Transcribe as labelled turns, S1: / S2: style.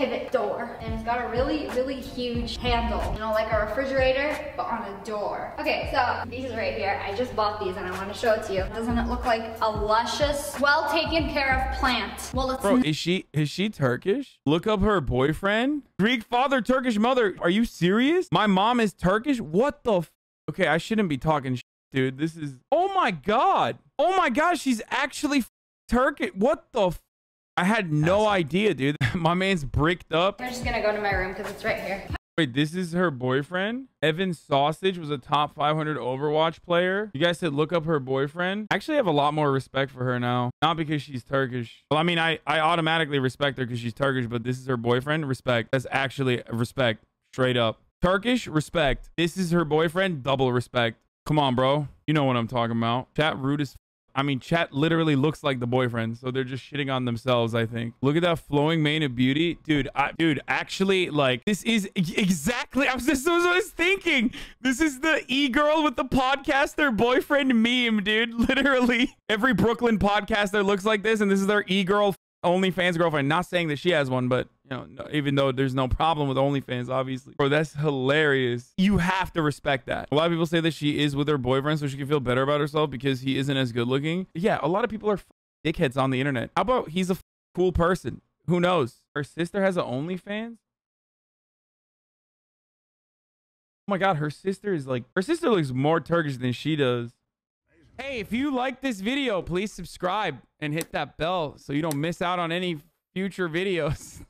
S1: pivot door. And it's got a really, really huge handle. You know, like a refrigerator, but on a door. Okay, so these right here, I just bought these and I want to show it to you. Doesn't it look like a luscious, well taken care of plant? Well, it's
S2: Bro, is she is she Turkish? Look up her boyfriend. Greek father, Turkish mother. Are you serious? My mom is Turkish? What the f- Okay, I shouldn't be talking sh- dude. This is Oh my god. Oh my god, she's actually f- Turkish. What the f- I had no idea, dude. My man's bricked up.
S1: I'm just gonna go to my room because it's right here.
S2: Wait, this is her boyfriend? Evan Sausage was a top 500 Overwatch player. You guys said look up her boyfriend. I actually have a lot more respect for her now. Not because she's Turkish. Well, I mean, I, I automatically respect her because she's Turkish, but this is her boyfriend. Respect. That's actually respect. Straight up. Turkish, respect. This is her boyfriend. Double respect. Come on, bro. You know what I'm talking about. Chat rude as I mean, chat literally looks like the boyfriend, so they're just shitting on themselves. I think. Look at that flowing mane of beauty, dude. I, dude, actually, like this is exactly. I was just what I was thinking. This is the e girl with the podcaster boyfriend meme, dude. Literally, every Brooklyn podcaster looks like this, and this is their e girl OnlyFans girlfriend. Not saying that she has one, but you know, even though there's no problem with OnlyFans, obviously. Bro, that's hilarious. You have to respect that. A lot of people say that she is with her boyfriend so she can feel better about herself because he isn't as good looking. Yeah, a lot of people are dickheads on the internet. How about he's a cool person? Who knows? Her sister has an OnlyFans. Oh my god, her sister is like her sister looks more Turkish than she does. Hey, if you like this video, please subscribe and hit that bell so you don't miss out on any future videos.